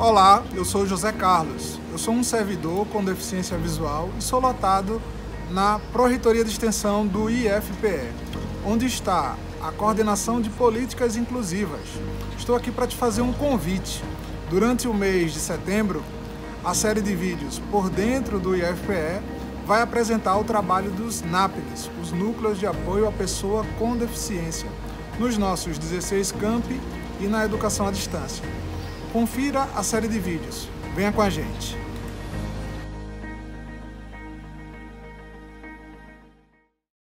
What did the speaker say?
Olá, eu sou José Carlos. Eu sou um servidor com deficiência visual e sou lotado na Pró-Reitoria de Extensão do IFPE, onde está a coordenação de políticas inclusivas. Estou aqui para te fazer um convite. Durante o mês de setembro, a série de vídeos Por Dentro do IFPE vai apresentar o trabalho dos NAPES, os Núcleos de Apoio à Pessoa com Deficiência, nos nossos 16 campi e na educação à distância. Confira a série de vídeos. Venha com a gente.